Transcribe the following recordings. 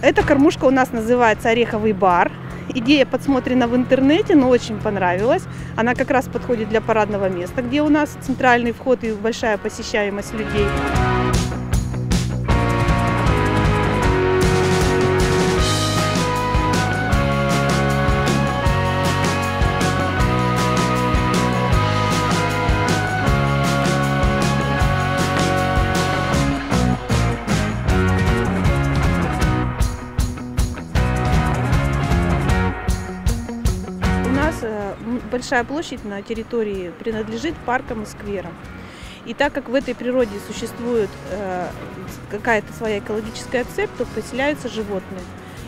Эта кормушка у нас называется «Ореховый бар». Идея подсмотрена в интернете, но очень понравилась. Она как раз подходит для парадного места, где у нас центральный вход и большая посещаемость людей. Нас э, большая площадь на территории принадлежит паркам и скверам. И так как в этой природе существует э, какая-то своя экологическая цепь, то поселяются животные.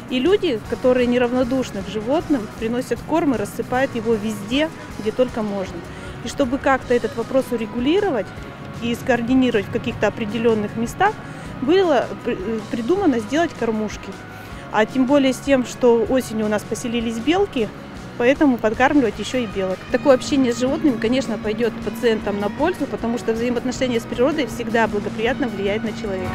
И люди, которые неравнодушны к животным, приносят корм и рассыпают его везде, где только можно. И чтобы как-то этот вопрос урегулировать и скоординировать в каких-то определенных местах, было э, придумано сделать кормушки. А тем более с тем, что осенью у нас поселились белки, поэтому подкармливать еще и белок. Такое общение с животными, конечно, пойдет пациентам на пользу, потому что взаимоотношения с природой всегда благоприятно влияет на человека.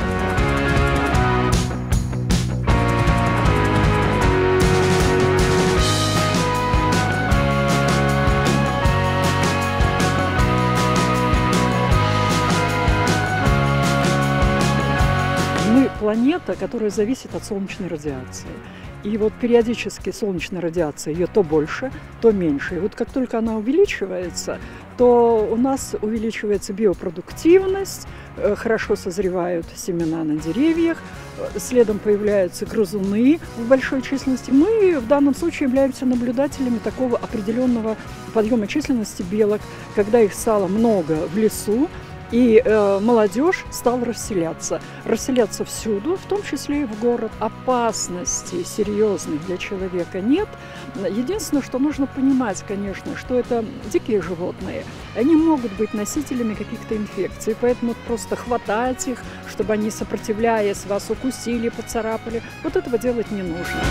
Планета, которая зависит от солнечной радиации. И вот периодически солнечная радиация, ее то больше, то меньше. И вот как только она увеличивается, то у нас увеличивается биопродуктивность, э, хорошо созревают семена на деревьях, э, следом появляются грызуны в большой численности. Мы в данном случае являемся наблюдателями такого определенного подъема численности белок, когда их стало много в лесу, и э, молодежь стала расселяться. Расселяться всюду, в том числе и в город. Опасностей серьезных для человека нет. Единственное, что нужно понимать, конечно, что это дикие животные. Они могут быть носителями каких-то инфекций, поэтому просто хватать их, чтобы они, сопротивляясь, вас укусили, поцарапали, вот этого делать не нужно.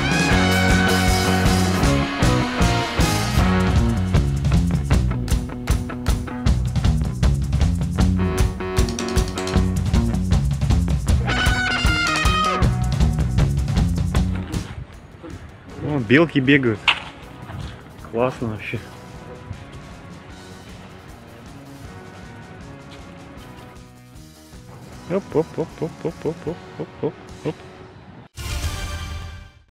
О, белки бегают. Классно вообще. Оп, оп, оп, оп, оп, оп, оп, оп, оп.